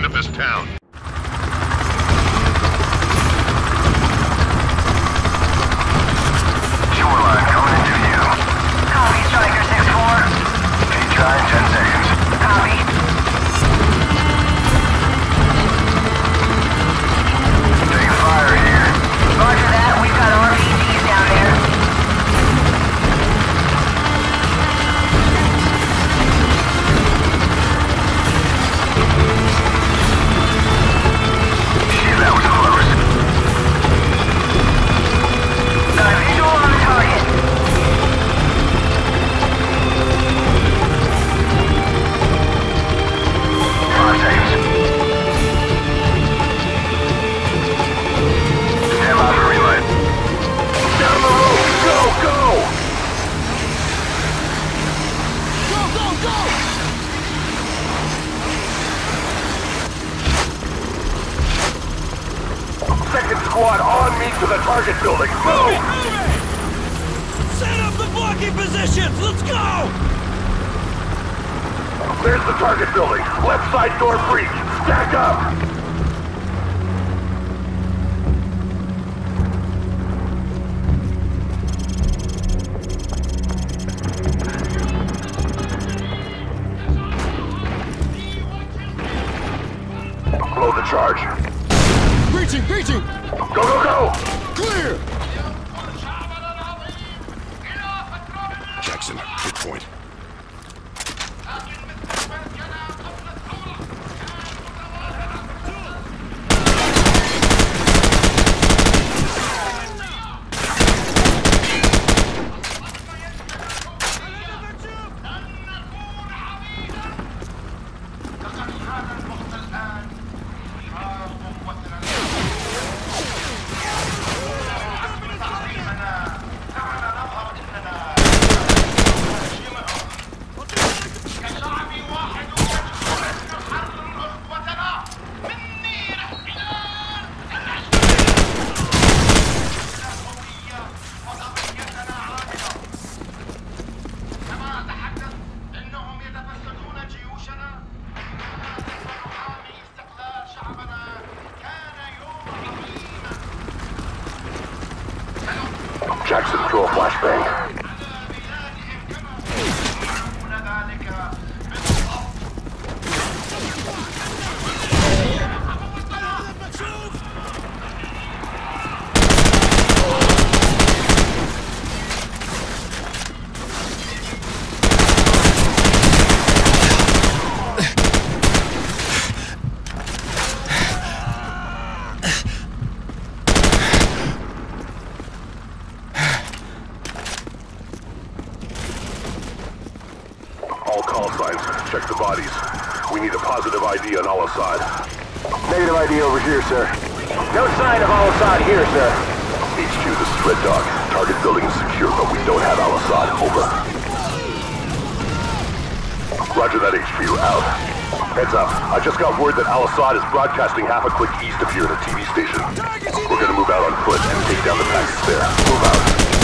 end of this town. Go! Second squad on me to the target building. Move! Set up the blocking positions! Let's go! There's the target building. Left side door breach. Stack up! Breaching, breaching! Go, go, go! Clear! Jackson, good point. Jackson, a flashbang. Call signs. Check the bodies. We need a positive ID on Al-Assad. Negative ID over here, sir. No sign of Al-Assad here, sir. HQ, this is Red Dog. Target building is secure, but we don't have Al-Assad. Over. Roger that, HQ. Out. Heads up. I just got word that Al-Assad is broadcasting half a click east of here at a TV station. We're gonna move out on foot and take down the package there. Move out.